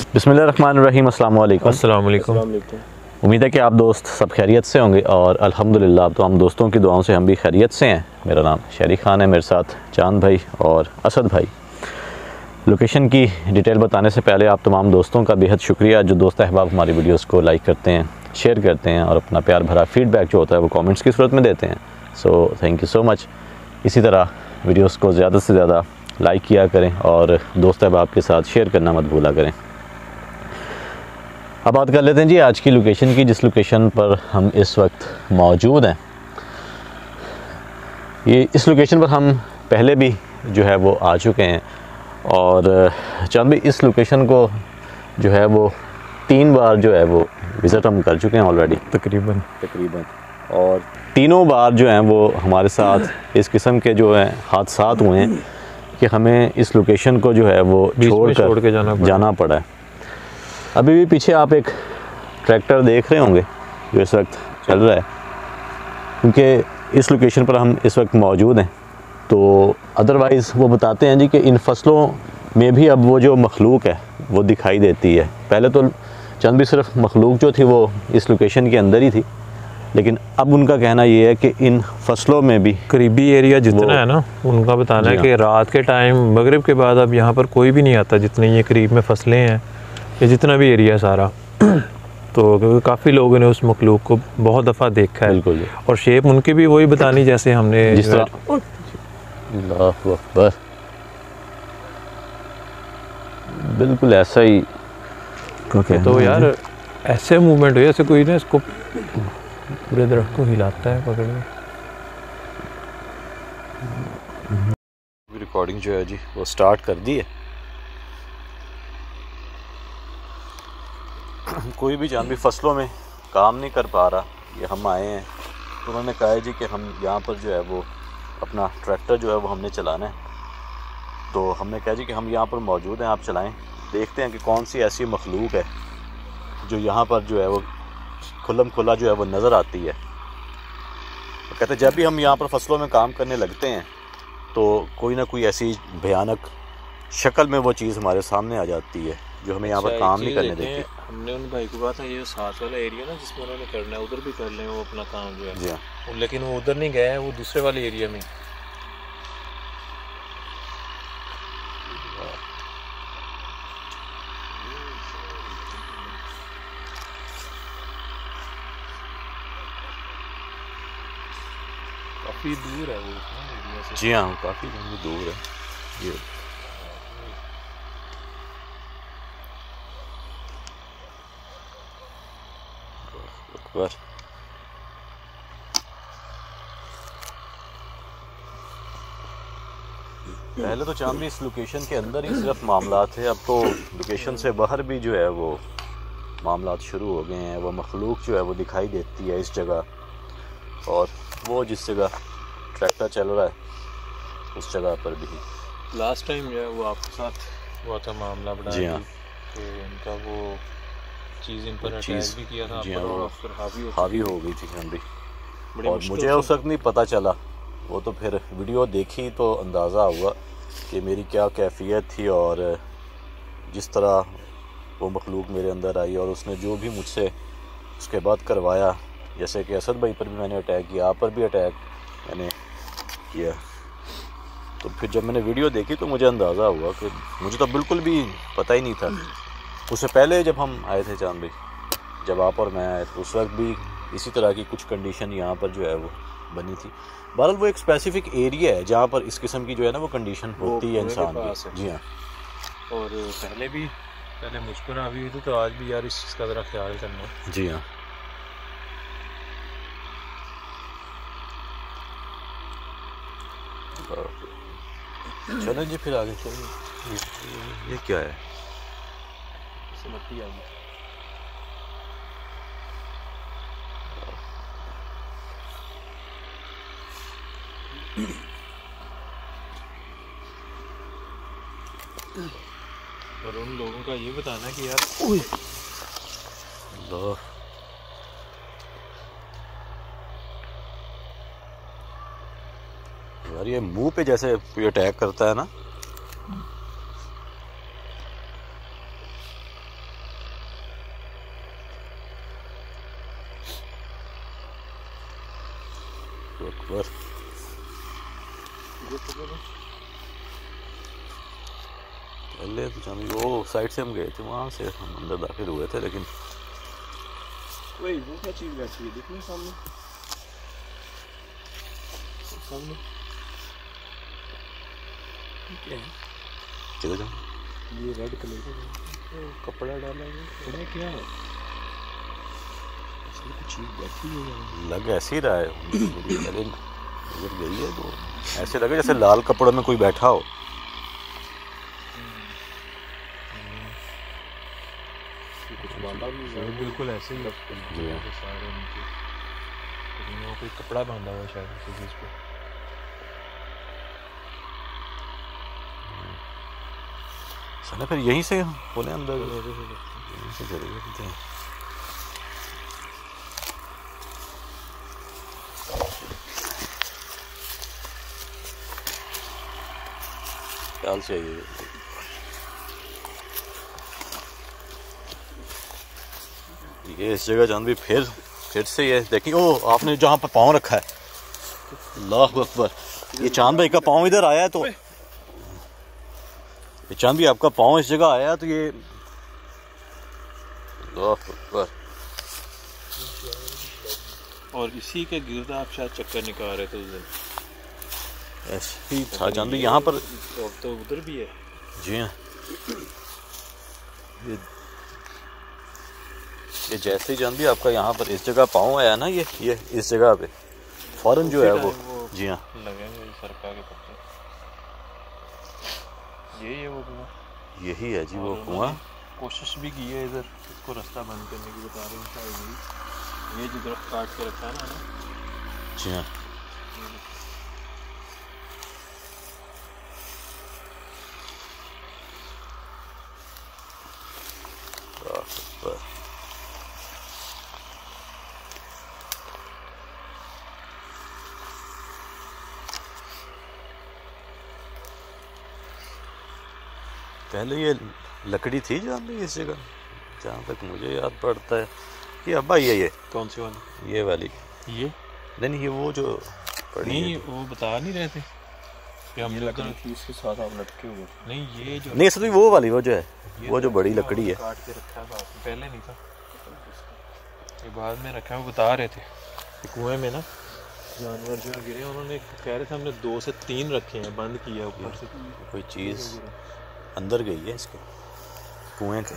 अस्सलाम वालेकुम उम्मीद है कि आप दोस्त सब खैरियत से होंगे और अल्हम्दुलिल्लाह अब तो हम दोस्तों की दुआओं से हम भी खैरियत से हैं। मेरा नाम शहरी खान है मेरे साथ चाँद भाई और असद भाई। लोकेशन की डिटेल बताने से पहले आप तमाम दोस्तों का बेहद शुक्रिया। जो दोस्त अहबाब हमारी वीडियोस को लाइक करते हैं शेयर करते हैं और अपना प्यार भरा फीडबैक जो होता है वो कमेंट्स की सूरत में देते हैं। So thank you so much इसी तरह वीडियोस को ज़्यादा से ज़्यादा लाइक किया करें और दोस्त अहबाब के साथ शेयर करना मत भूला करें। अब बात कर लेते हैं जी आज की लोकेशन की जिस लोकेशन पर हम इस वक्त मौजूद हैं। ये इस लोकेशन पर हम पहले भी जो है वो आ चुके हैं और चंद भी इस लोकेशन को जो है वो तीन बार जो है वो विज़िट हम कर चुके हैं ऑलरेडी तकरीबन। तकरीबन। और तीनों बार जो हैं वो हमारे साथ इस किस्म के जो हैं हादसा हुए हैं कि हमें इस लोकेशन को जो है वो छोड़ कर छोड़ के जाना पड़ा। जाना पड़ा है। अभी भी पीछे आप एक ट्रैक्टर देख रहे होंगे जो इस वक्त चल रहा है। क्योंकि इस लोकेशन पर हम इस वक्त मौजूद हैं। तो अदरवाइज़ वो बताते हैं जी कि इन फ़सलों में भी अब वो जो मखलूक है वो दिखाई देती है। पहले तो चंद भी सिर्फ़ मखलूक जो थी वो इस लोकेशन के अंदर ही थी। लेकिन अब उनका कहना ये है कि इन फ़सलों में भी करीबी एरिया जितना है ना उनका बताना है कि रात के टाइम मगरब के बाद अब यहाँ पर कोई भी नहीं आता जितने ये करीब में फ़सलें हैं। ये जितना भी एरिया सारा तो क्योंकि काफ़ी लोगों ने उस मखलूक को बहुत दफ़ा देखा है। बिल्कुल और शेप उनकी भी वही बतानी जैसे हमने जिस तरह अकबर। बिल्कुल ऐसा ही कहना तो यार ऐसे मूवमेंट हुई ऐसे कोई ना इसको पूरे दरख्त को हिलाता है पकड़ में रिकॉर्डिंग जो है जी वो स्टार्ट कर दी है। कोई भी जानवी फ़सलों में काम नहीं कर पा रहा, ये हम आए हैं। तो उन्होंने कहा है जी कि हम यहाँ पर जो है वो अपना ट्रैक्टर जो है वो हमने चलाना है। तो हमने कहा जी कि हम यहाँ पर मौजूद हैं, आप चलाएँ। देखते हैं कि कौन सी ऐसी मखलूक है जो यहाँ पर जो है वो खुलम खुला जो है वो नज़र आती है। तो कहते जब भी हम यहाँ पर फ़सलों में काम करने लगते हैं तो कोई ना कोई ऐसी भयानक शक्ल में वो चीज़ हमारे सामने आ जाती है। जो हमें यहाँ पर काम नहीं करने देती। हमने उन भाई को कहा था ये साथ वाला एरिया ना जिसमें उन्होंने करना है उधर भी कर लें वो अपना काम जो है। जी हाँ। लेकिन वो उधर नहीं गए हैं वो दूसरे वाले एरिया में। काफ़ी दूर है वो जी हाँ काफ़ी दूर है ये। अकबर पहले तो चांदनी इस लोकेशन के अंदर ही सिर्फ़ मामला थे अब तो लोकेशन से बाहर भी जो है वो मामला शुरू हो गए हैं। वो मखलूक जो है वो दिखाई देती है इस जगह। और वो जिस जगह ट्रैक्टर चल रहा है उस जगह पर भी। लास्ट टाइम जो है वो आपके साथ हुआ था मामला बड़ा जी हाँ। तो उनका वो चीज़ इन पर चीज़- भी किया था जी हाँ, हावी हो गई थी ठंडी और मुझे उस वक्त नहीं पता चला। वो तो फिर वीडियो देखी तो अंदाज़ा हुआ कि मेरी क्या कैफियत थी और जिस तरह वो मखलूक मेरे अंदर आई और उसने जो भी मुझसे उसके बाद करवाया। जैसे कि असद भाई पर भी मैंने अटैक किया आप पर भी अटैक मैंने किया। तो फिर जब मैंने वीडियो देखी तो मुझे अंदाज़ा हुआ कि मुझे तो बिल्कुल भी पता ही नहीं था। उससे पहले जब हम आए थे चाँद भाई जब आप और मैं आए थे उस वक्त भी इसी तरह की कुछ कंडीशन यहाँ पर जो है वो बनी थी। बहरहाल वो एक स्पेसिफिक एरिया है जहाँ पर इस किस्म की जो है ना वो कंडीशन होती है इंसान की। जी हाँ। और पहले भी पहले मुझको हावी हुई थी तो आज भी यार इस चीज़ का ज़रा ख्याल करना जी हाँ। चलें जी फिर आगे चलिए। ये क्या है? इससे मट्टी आ और उन लोगों का ये बताना कि यार अल्लाह। यार ये मुँह पे जैसे कोई अटैक करता है ना अकबर पहले तो चांदी वो साइड से हम गए थे वहाँ से हम अंदर दाखिल हुए थे लेकिन वही वो क्या चीज़ बैठी है? देखिए सामने। सामने। क्या है। चले जाओ। ये रेड कलर का कपड़ा डाला है। ये क्या? लग ऐसे ही। रहा है लेकिन गई है तो। ऐसे लगे जैसे लाल कपड़ों में कोई बैठा हो। कुछ बांधा भी है। बिल्कुल ऐसे ही। हाँ। सारे नीचे कोई कपड़ा बांधा हुआ शायद किसी चीज़ पे। सना फिर यहीं से बोले अंदर। यहीं से चले जाते हैं। ख्याल से आइए ये इस जगह जान भी फिर फिर से ये देखिए ओ आपने जहाँ पर पाँव रखा है। अल्लाह अकबर। ये चाँद भाई का पाँव इधर आया है तो ये चाँद भी आपका पाँव इस जगह आया तो ये अल्लाह अकबर। और इसी के गिरद आप शायद चक्कर निकाल रहे थे उस दिन। ऐसे ही था चाँद भाई यहाँ पर तो उधर भी है। जी हाँ। ये ये जैसे ही जान भी आपका यहाँ पर इस जगह पाँव आया ना ये ये इस जगह पे। फॉरन जो है वो जी हाँ। यही है वो कुआँ। यही है जी वो कुआ। कोशिश भी की है इधर इसको रास्ता बंद करने की बता रहे हैं ये जो दरख्त काट के रखा है ना जी हाँ अल्लाह अकबर। पहले ये लकड़ी थी जान ली इस जगह? जहाँ तक मुझे याद पड़ता है। कि अब्बा ये ये। कौन सी वाली? ये वाली। ये? नहीं नहीं ये वो जो पड़ी नहीं वो बता नहीं रहे थे कि हम लकड़ी थी इसके साथ आप लटके हुए नहीं ये जो नहीं असली वो वाली वो जो है वो जो तो बड़ी लकड़ी है। काट के रखा है बाद में, पहले नहीं था। ये बाद में रखा है वो बता रहे थे। कुएँ में ना। जानवर जो है गिरे। उन्होंने कह रहे थे हमने दो से तीन रखे हैं बंद किया ऊपर से। कोई चीज़। अंदर गई है इसके। कुएँ के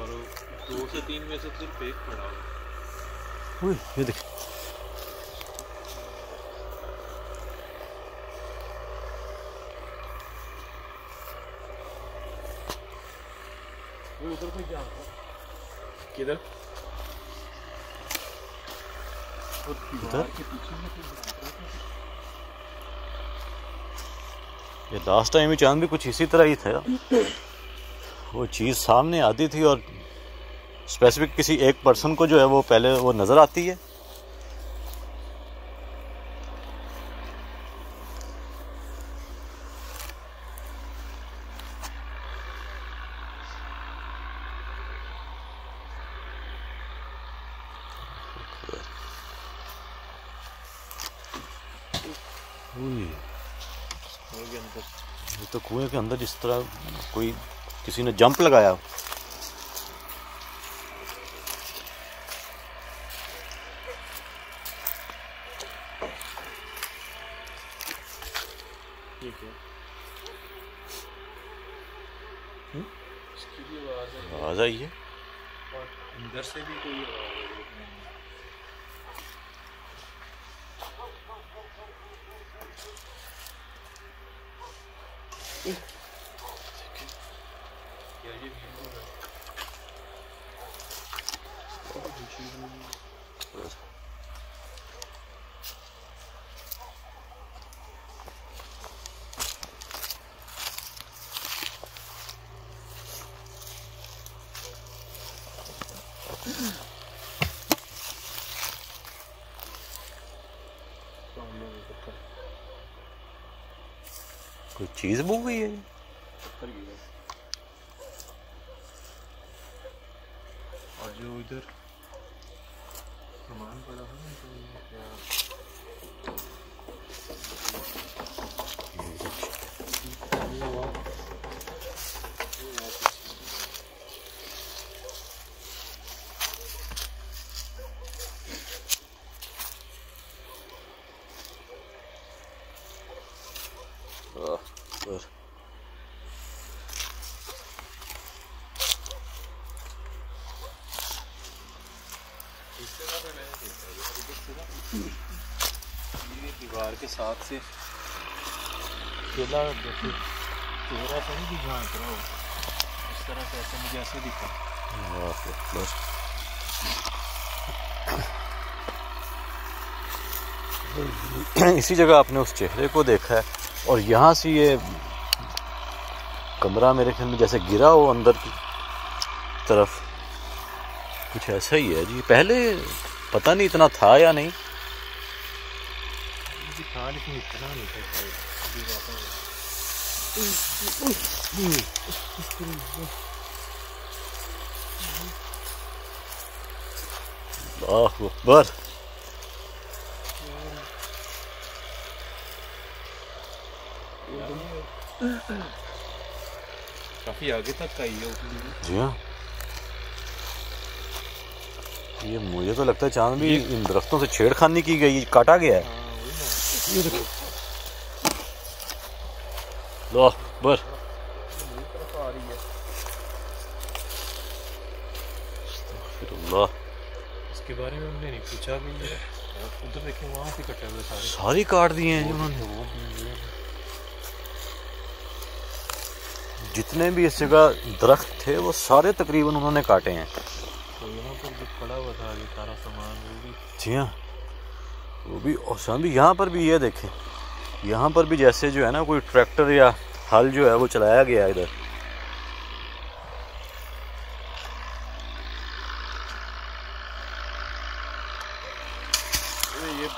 और दो से तीन में से सिर्फ़ एक पड़ा हुआ। है। ये देख। उधर कोई जा किधर? ये लास्ट टाइम भी चाँद भी कुछ इसी तरह ही था। वो चीज़ सामने आती थी और स्पेसिफिक किसी एक पर्सन को जो है वो पहले वो नज़र आती है उई, कुएँ के अंदर ये तो कुएँ अंदर जिस तरह कोई किसी ने जंप लगाया ठीक है इसकी भी आवाज़ है आवाज़ आई है और अंदर से भी कोई आवाज़ है क्या ये वीडियो है? सामने वो पत्थर कोई चीज़ बू गई है पत्थर गिरा जो इधर सामान पड़ा है ना तो ये क्या आह, पर ये दीवार के साथ से केला चेहरा तो नहीं कि झाँक इस तरह से ऐसे मुझे ऐसे दिखा इसी जगह आपने उस चेहरे को देखा है, और यहाँ से ये कमरा मेरे ख्याल में जैसे गिरा हो अंदर की तरफ़। कुछ ऐसा ही है जी, पहले पता नहीं इतना था या नहीं। अकबर। काफ़ी आगे तक आई है। जी हाँ। ये मुझे तो लगता है चाँद भी इन दरख्तों से छेड़खानी की गई काटा गया है। अकबर अस्तगफिरुल्लाह। इसके बारे में हमने नहीं पूछा भी उधर देखें वहाँ से कटे हुए सारे। सारी काट दिए हैं उन्होंने। जितने भी इस जगह दरख्त थे वो सारे तकरीबन उन्होंने काटे हैं। तो यहाँ पर जो पड़ा हुआ था ये सारा सामान वो भी जी हाँ। वो भी और शाम भी यहाँ पर भी ये देखें। यहाँ पर भी जैसे जो है ना कोई ट्रैक्टर या हल जो है वो चलाया गया है इधर। ये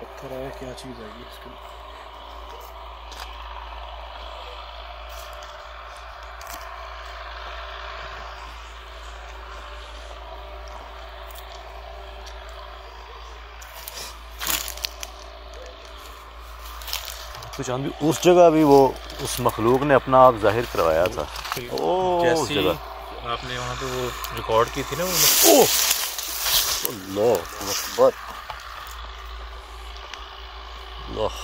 पत्थर आया क्या चीज़ आई इसके? तो चाँद भी उस जगह भी वो उस मखलूक ने अपना आप ज़ाहिर करवाया था। ओ उस जगह। आपने वहाँ पे वो रिकॉर्ड की थी ना वो ओ! अल्लाह अकबर। अल्लाह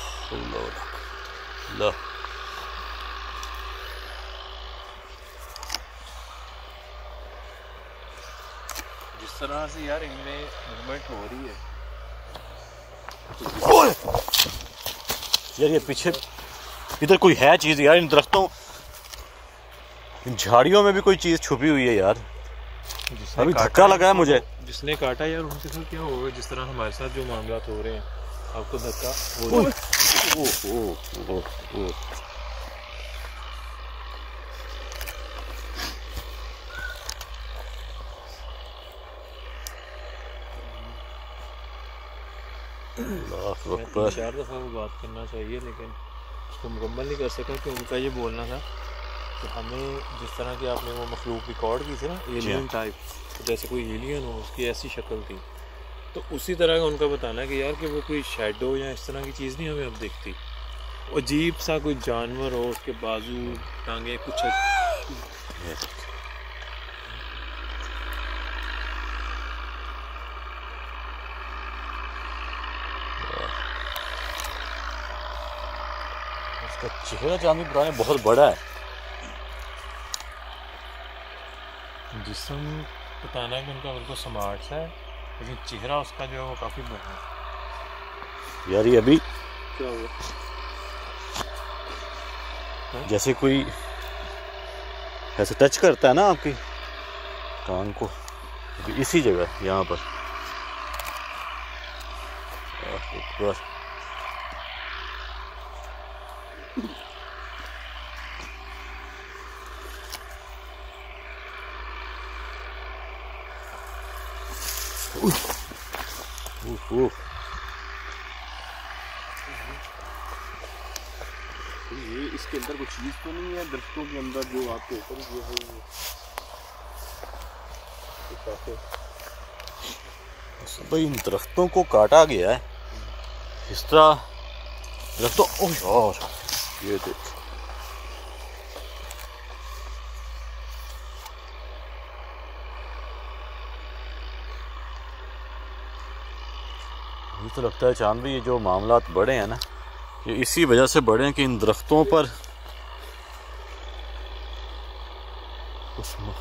अल्लाह जिस तरह से यार इनमें मूवमेंट हो रही है ओए! यार ये पीछे इधर कोई है चीज़ यार इन दरख्तों इन झाड़ियों में भी कोई चीज़ छुपी हुई है यार। अभी धक्का लगा है मुझे। जिसने काटा यार उनके साथ क्या होगा जिस तरह हमारे साथ जो मामला हो रहे हैं। आपको धक्का हो रहा है। अकबर चार दफ़ा वो बात करना चाहिए लेकिन उसको मुकम्मल नहीं कर सका कि उनका ये बोलना था कि हमें जिस तरह की आपने वो मखलूक रिकॉर्ड की थी ना एलियन टाइप तो जैसे कोई एलियन हो उसकी ऐसी शक्ल थी। तो उसी तरह का उनका बताना कि यार कि वो कोई शेडो या इस तरह की चीज़ नहीं हमें अब दिखती। अजीब सा कोई जानवर हो उसके बाजू टांगे कुछ चेहरा चांदी पुराने बहुत बड़ा है। जिसम बताना है कि उनका बिल्कुल स्मार्ट सा है लेकिन चेहरा उसका जो है वो काफ़ी बड़ा है। यार ये अभी क्या हुआ? जैसे कोई ऐसे टच करता है ना आपकी कान को इसी जगह यहाँ पर अल्लाह अकबर। उफ, उफ। ये चीज़ तो नहीं है दरख्तों के अंदर जो आपके ऊपर जो है वो भाई, इन दरख्तों को काटा गया है। इस तरह दरख्तों यार ये देख। मुझे तो लगता है, चाँद, भाई, ये जो मामला बढ़े हैं ना, ये इसी वजह से बढ़े हैं कि इन दरख्तों पर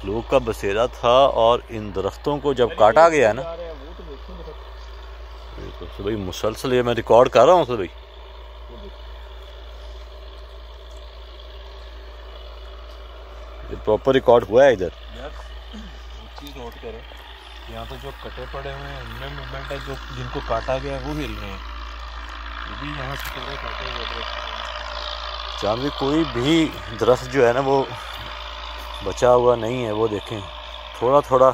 मखलूक का बसेरा था और इन दरख्तों को जब काटा गया ना। तो तो भाई मुसलसल ये मैं रिकॉर्ड कर रहा हूँ सर भाई। प्रॉपर रिकॉर्ड हुआ है इधर। यहाँ तो जो कटे पड़े हुए हैं उनमें मूवमेंट है जो जिनको काटा गया है वो हिल रहे हैं। भी यहाँ से काटे हुए दरख्त कोई भी दरख्त जो है ना वो बचा हुआ नहीं है वो देखें। थोड़ा थोड़ा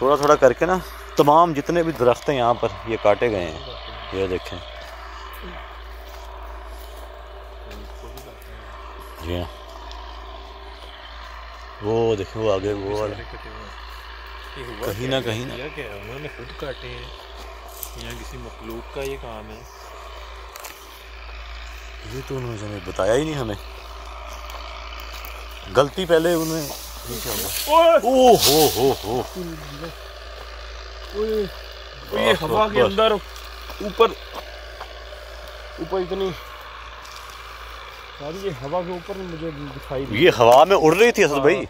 थोड़ा थोड़ा करके ना तमाम जितने भी दरख्त हैं यहाँ पर ये काटे गए हैं। ये देखें। जी हाँ। वो देखें वो आगे वो वाला। ये कहीं ना कहीं ना- क्या उन्होंने खुद काटे हैं। यहाँ किसी मखलूक का ये काम है। ये तो उन्होंने बताया ही नहीं हमें। गलती पहले उन्हें ये ओ हो हो हो हवा के अंदर ऊपर ऊपर इतनी ये हवा के ऊपर मुझे दिखाई ये हवा में उड़ रही थी असल भाई।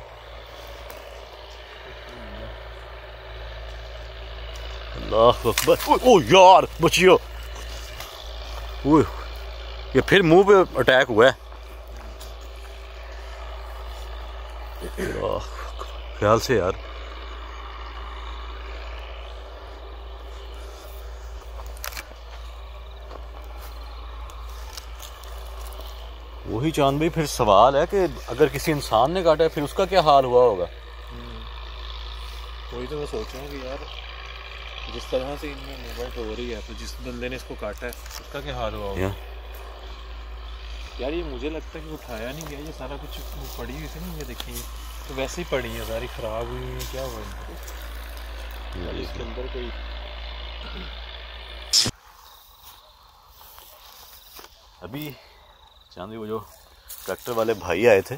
अल्लाह अकबर। ओ, ओ यार बचियो। ये फिर मुँह पे अटैक हुआ है अल्लाह अकबर, ख्याल से यार। वही चाँद भाई फिर सवाल है कि अगर किसी इंसान ने काटा है फिर उसका क्या हाल हुआ होगा? वही तो मैं सोच रहा हूँ कि यार जिस तरह से इनमें मूवमेंट हो रही है तो जिस बंदे ने इसको काटा है उसका क्या हाल हुआ होगा? यार ये मुझे लगता है कि उठाया नहीं गया ये सारा कुछ पड़ी हुई थी ना ये देखिए तो वैसे ही पड़ी है सारी खराब हुई है क्या हुआ इनको? इसके अंदर कोई अभी चांदी वो जो ट्रैक्टर वाले भाई आए थे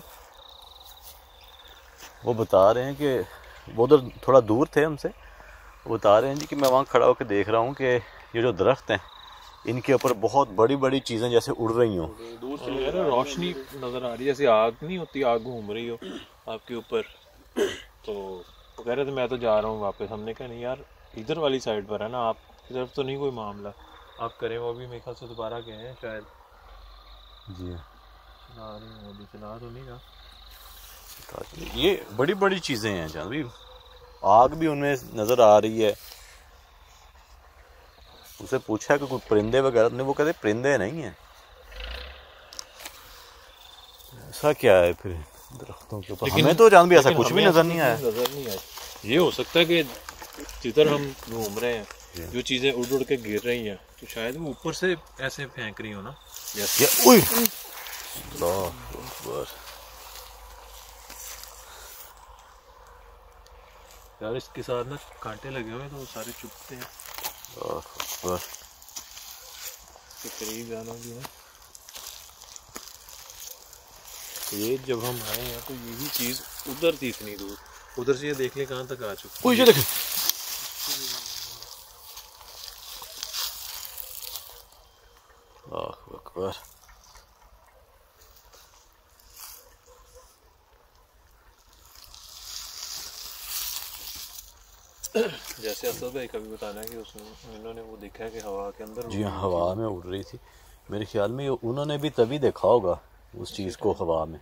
वो बता रहे हैं कि वो उधर थोड़ा दूर थे हमसे वो बता रहे हैं जी कि मैं वहाँ खड़ा होकर देख रहा हूँ कि ये जो दरख्त हैं इनके ऊपर बहुत बड़ी बड़ी चीज़ें जैसे उड़ रही हों। दूर और यार रोशनी नज़र आ रही है जैसे आग नहीं होती आग घूम रही हो आपके ऊपर। तो कह रहे थे मैं तो जा रहा हूँ वापस। हमने कहा नहीं यार इधर वाली साइड पर है ना आप की तरफ़ तो नहीं कोई मामला। आप करें वो भी मेरे ख्याल से दोबारा गए हैं शायद। जी। चला रही हूँ अभी चला तो नहीं रहा। ये बड़ी बड़ी चीज़ें हैं भाई आग भी उनमें नज़र आ रही है। उसे पूछा कि कोई परिंदे वगैरह? नहीं वो कहते परिंदे नहीं हैं। ऐसा क्या है फिर? दरख्तों के ऊपर। हमें तो चाँद भी ऐसा कुछ भी नज़र नहीं आया। नज़र नहीं आई ये हो सकता है कि जिधर हम घूम रहे हैं जो चीज़ें उड़ उड़ के गिर रही हैं तो शायद वो ऊपर से ऐसे फेंक रही हो ना। या उई! अल्लाह यार इसके साथ ना कांटे लगे हुए तो वो सारे चुपते हैं। करीब जाना भी है ये जब हम आए हैं तो यही चीज़ उधर थी इतनी दूर। उधर से ये देख ले कहाँ तक आ चुके देखे ये देखें। अकबर। जैसे असद भाई कभी बताना है कि उसने इन्होंने वो देखा है कि हवा के अंदर जी हाँ हवा में उड़ रही थी। मेरे ख्याल में उन्होंने भी तभी देखा होगा उस चीज़ को हवा में।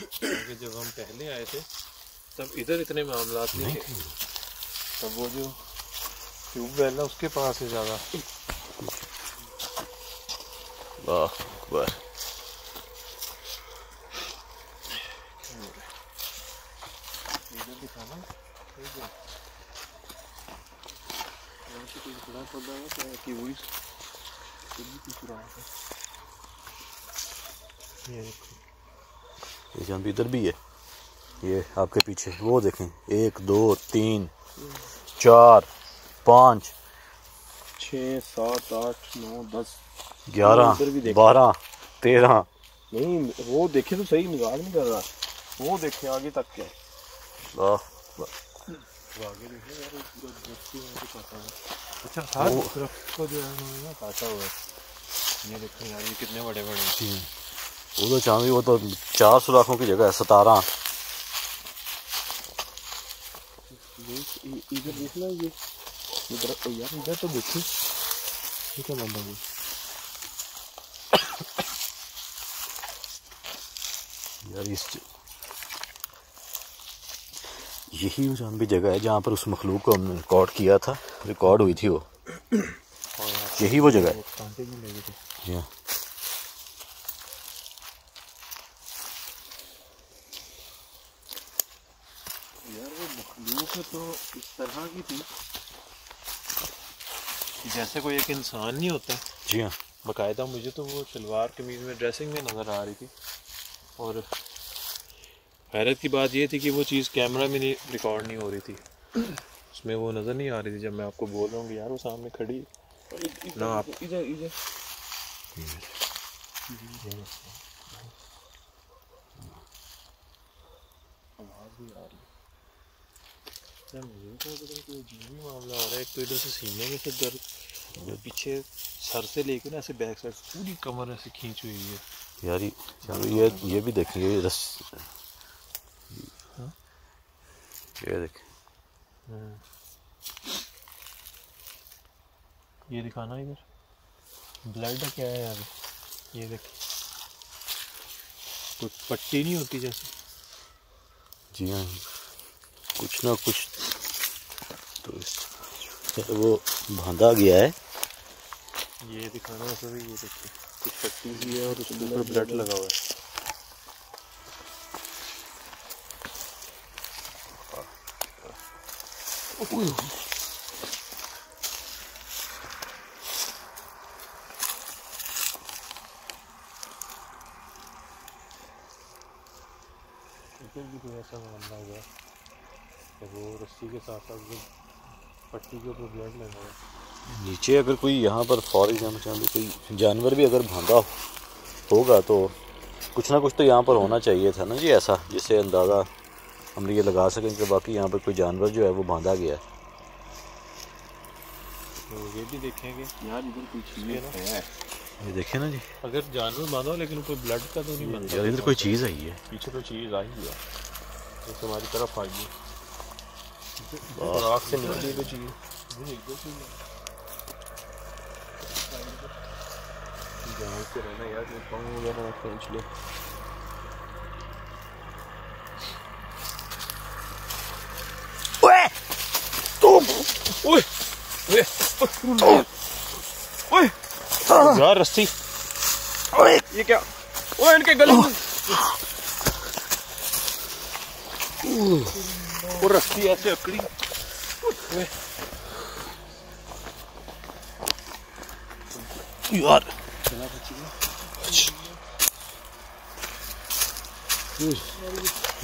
क्योंकि जब हम पहले आए थे तब इधर इतने मामला नहीं थे। तब वो जो ट्यूबवेल है उसके पास है ज़्यादा। अल्लाह अकबर इधर दिखाना ठीक है यहाँ से कुछ बड़ा रहा है ये देखो भी इधर भी है। ये आपके पीछे वो देखें। एक दो तीन चार पाँच छ सात आठ नौ दस। ग्यारह। बारह तेरह। नहीं वो देखे तो सही मज़ाक नहीं कर रहा। वो देखे आगे तक क्या वाह, आगे देखो यार पूरा है। अच्छा दरख्त को जो है उन्होंने ना काटा हुआ है ये देखो यार ये कितने बड़े बड़े हैं वो तो चांदी वो तो चार सुराखों की जगह है सतारह ये- ये- इधर ये इधर यार इधर तो देखी ये क्या बंदा वो यार इस यही वो जान भी जगह है जहाँ पर उस मखलूक को हमने रिकॉर्ड किया था। रिकॉर्ड हुई थी वो। यही वो जगह है। तो इस तरह की थी जैसे कोई एक इंसान नहीं होता। जी हाँ। बाकायदा मुझे तो वो शलवार कमीज में ड्रेसिंग में नज़र आ रही थी। और हैरत की बात ये थी कि वो चीज़ कैमरा में नहीं रिकॉर्ड नहीं हो रही थी। उसमें वो नज़र नहीं आ रही थी जब मैं आपको बोल रहा हूँ कि यार वो सामने खड़ी ना, आप- इधर इधर मामला हो रहा है। एक तो इधर से सीने में से दर्द पीछे सर से लेकर ना ऐसे बैक साइड पूरी कमर ऐसे खींच हुई है। यार ये ये ये भी देखिए रस? ये देख ये दिखाना इधर ब्लड क्या है यार ये देख कुछ पट्टी नहीं होती जैसे जी हाँ कुछ ना कुछ तो इस वो बांधा गया है ये दिखाना है सर ये देखिए कुछ पट्टी भी है और उसके ऊपर ब्लड लगा हुआ है इधर भी कोई ऐसा मामला हुआ कि वो रस्सी के साथ साथ वो पट्टी के ऊपर ब्लड लगा है नीचे अगर कोई यहाँ पर फॉर एग्ज़ाम्पल कोई जानवर भी अगर बांधा होगा तो कुछ ना कुछ तो यहाँ पर होना चाहिए था ना जी ऐसा, जिससे अंदाज़ा हम ये लगा सकें कि बाकी यहाँ पर कोई जानवर जो है वो बांधा गया है। तो ये भी देखेंगे। यार इधर कोई चीज़ ये ना। है। ये देखे ना जी। अगर जानवर बांधा हो लेकिन ऊपर ब्लड का तो नहीं बनता। यार इधर कोई चीज़ आई है। पीछे तो चीज़ आई है जो तुम्हारी तरफ़ आई है। आँख से निकली तो चीज़? रहना यार पाँव वगैरह खींच ले ओए ओए। ओए यार रस्सी ये क्या? ओए इनके गले में। वो रस्सी ऐसे अकड़ी। यार।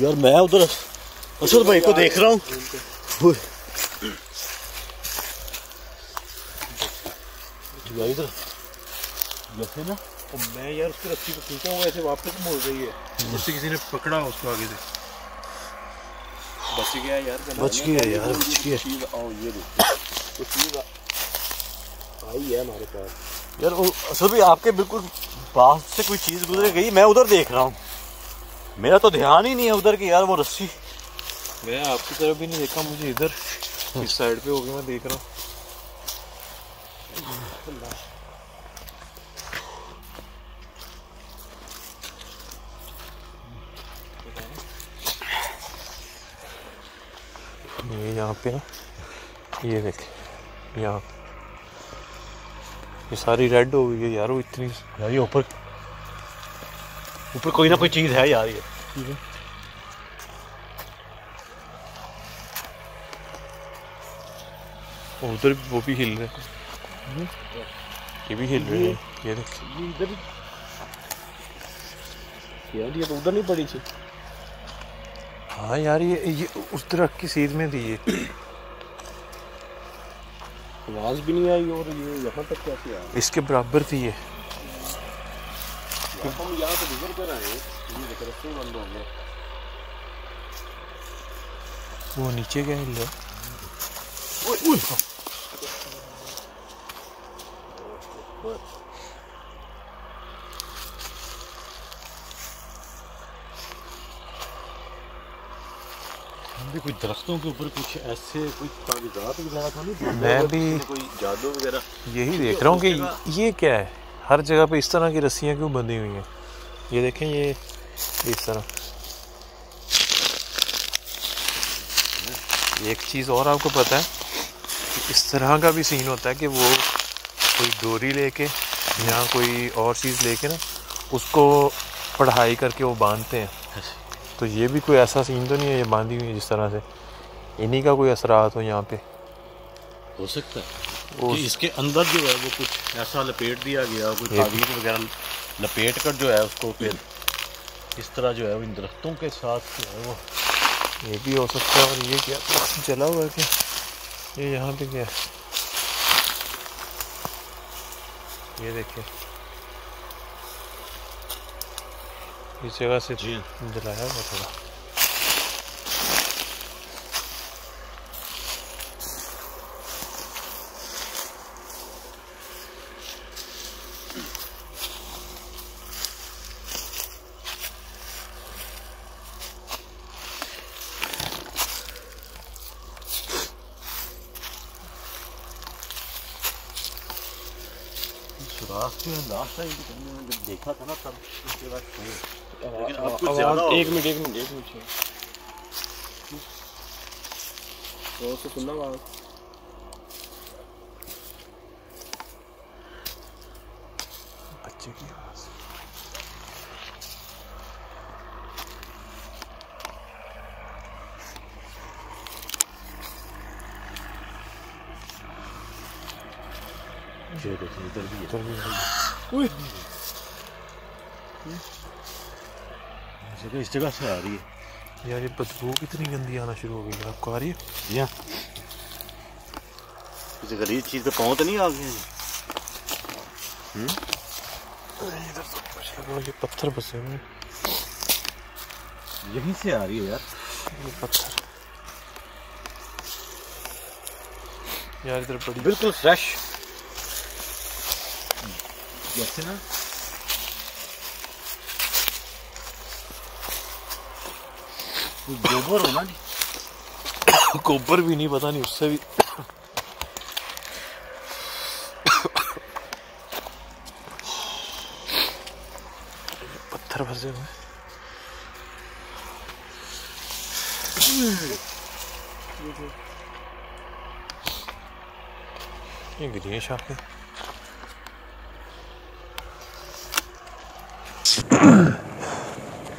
यार मैं उधर असद भाई को देख रहा हूँ। यार इधर। जैसे ना? और मैं यार उसकी रस्सी को खींचा हुआ ऐसे वापस मुड़ रही है। जैसे किसी ने पकड़ा उसको आगे से। बच गया यार बच गया यार बच गया। आओ ये देखो। चीज़ आई है हमारे पास। यार वो असद भाई आपके बिल्कुल पास से कोई चीज़ गुजर गई मैं उधर देख रहा हूँ। मेरा तो ध्यान ही नहीं है उधर की यार वो रस्सी। मैं आपकी तरफ़ भी नहीं देखा मुझे इधर इस साइड पे होगी मैं देख रहा हूँ। ये यहाँ पे ये देख यहाँ। ये सारी रेड हो गई है यार वो इतनी यार ये ऊपर ऊपर कोई ना कोई चीज़ है यार ये। उधर वो भी हिल रहे हैं। ये भी हिल रहे हैं ये देख। ये इधर यार ये तो उधर नहीं पड़ी थी। हाँ यार ये ये उस दरख्त की सीध में थी ये। आवाज़ भी नहीं आई और ये यहाँ तक कैसे आया? इसके बराबर थी ये। हम यहाँ से गुजर कर आए हैं ये देख रस्ते बंद हो गए वो नीचे क्या हिल रहा भी कोई दरख्तों के ऊपर कुछ ऐसे कोई कागजात वगैरह तो नहीं मैं भी कोई जादू वगैरह? यही देख रहा हूँ कि ये क्या है? हर जगह पे इस तरह की रस्सियाँ क्यों बंधी हुई हैं? ये देखें ये इस तरह। एक चीज़ और आपको पता है कि इस तरह का भी सीन होता है कि वो कोई डोरी लेके या कोई और चीज़ लेके ना उसको पढ़ाई करके वो बांधते हैं। तो ये भी कोई ऐसा सीन तो नहीं है ये बांधी हुई है जिस तरह से? इन्हीं का कोई असरात हो यहाँ पे? हो सकता है। वो कि इसके अंदर जो है वो कुछ ऐसा लपेट दिया गया कोई तावीज वगैरह लपेट कर जो है उसको फिर इस तरह जो है वो इन दरख्तों के साथ जो है वो ये भी हो सकता है और ये क्या? जला हुआ है क्या? ये यहाँ पे क्या है? ये देखिए। इस जगह से जलाया हुआ थोड़ा। टाइम जब देखा था ना तब उसके बाद एक मिनट। एक मिनट एक मिनट सुनना बच्चे की आवाज़ ये देखिए इधर भी है चल भी उई इस जगह से आ रही है। यार ये बदबू कितनी गंदी आना शुरू हो गई है। आपको आ रही है? या। किसी गरीब चीज़ पे पाँव तो नहीं आ जी कुछ लगा ये पत्थर बसे हुए यहीं से आ रही है यार। ये पत्थर। यार इधर बड़ी बिल्कुल फ्रेश जैसे ना गोबर हो ना जी गोबर भी नहीं पता नहीं उससे भी पत्थर फंसे हुए ये गिरी है शाखें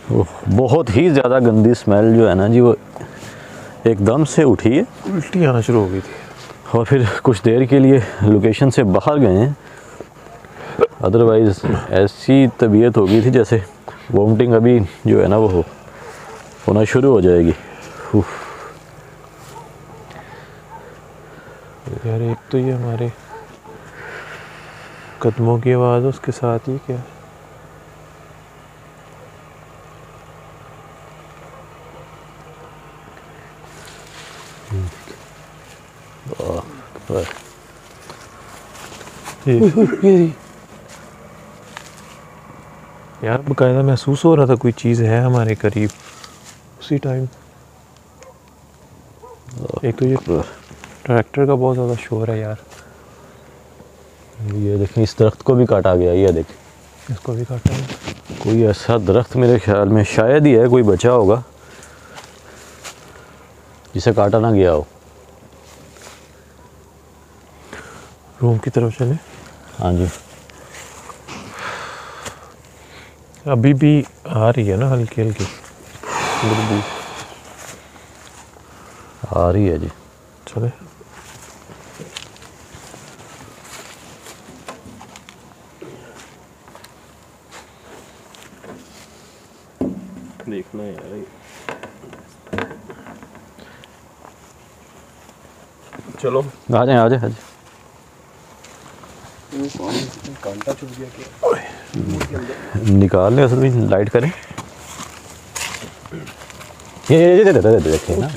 बहुत ही ज़्यादा गंदी स्मेल जो है ना जी वो एकदम से उठी है। उल्टी आना शुरू हो गई थी। और फिर कुछ देर के लिए लोकेशन से बाहर गए हैं। अदरवाइज़ ऐसी तबीयत हो गई थी जैसे वोमिटिंग अभी जो है ना वो हो होना शुरू हो जाएगी। यार एक तो ये हमारे कदमों की आवाज़ उसके साथ ही क्या बस। यार बकायदा महसूस हो रहा था कोई चीज़ है हमारे करीब। उसी टाइम एक तो ये ट्रैक्टर का बहुत ज़्यादा शोर है यार। ये देखें इस दरख्त को भी काटा गया ये देखें। इसको भी काटा है। कोई ऐसा दरख्त मेरे ख्याल में शायद ही है कोई बचा होगा। जिसे काटा ना गया हो। रूम की तरफ़ चले। हाँ जी। अभी भी आ रही है ना हल्की हल्की? बुदबू आ रही है जी। चले। देखना यार चलो। आ जाए आ जाए हाँ कांटा छुप गया क्या निकाल लें असल में लाइट करें। ये ये ये ये देखें ना।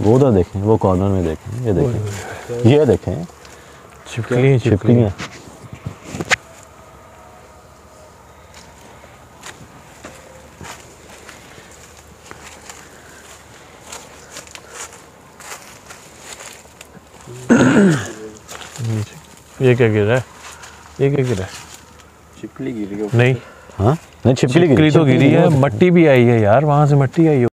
वो उधर देखें वो कॉर्नर में देखें ये देखें। ये देखें। छिपकली छिपकलियाँ ये क्या गिर रहा है? ये क्या गिरा। छिपली छिपकली गिर नहीं। हाँ? नहीं छिपली गिरी। तो गिरी है। मट्टी भी आई है यार वहाँ से मट्टी आई है।